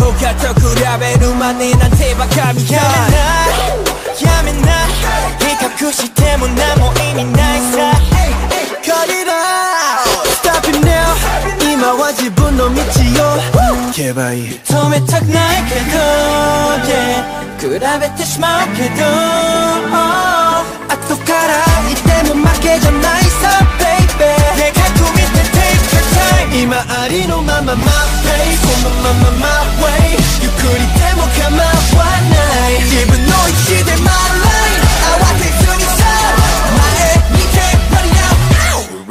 他と比べるまでなんてばかみたいやめなやめな比較しても何も意味ないさカリラ Stop it now 今は自分の道を行けばいい止めたくないけど、yeah、比べてしまうけど、oh、後からいても負けじゃないさ baby でかく見て take your time 今ありのまま待って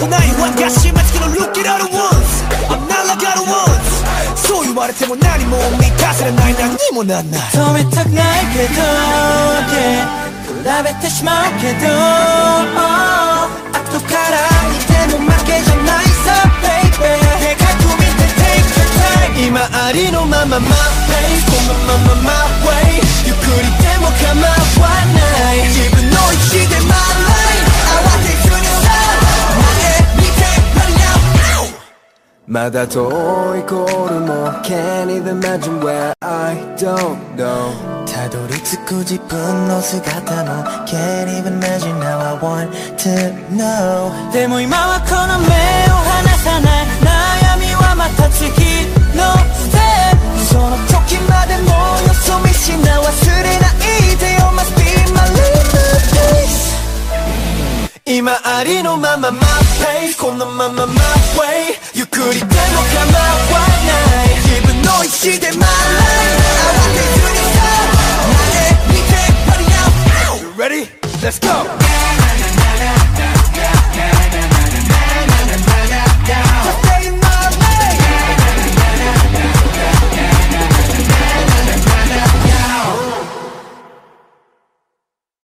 くない私待ちけの Look at all the ones I'm not like other ones そう言われても何も満たせない何にもなんない止めたくないけど、yeah、比べてしまうけど、oh、後から見ても負けじゃないさ baby でかく見て Take your time 今ありのままままだ遠いゴールも Can't even imagine where I don't know can Can't even imagine how I want to know でも今はこの目を離さない悩みはまた次 my pace このまま my way ゆっくりでも構わない自分の意志で my life 慌てずにさまで見て party now You ready? Let's go!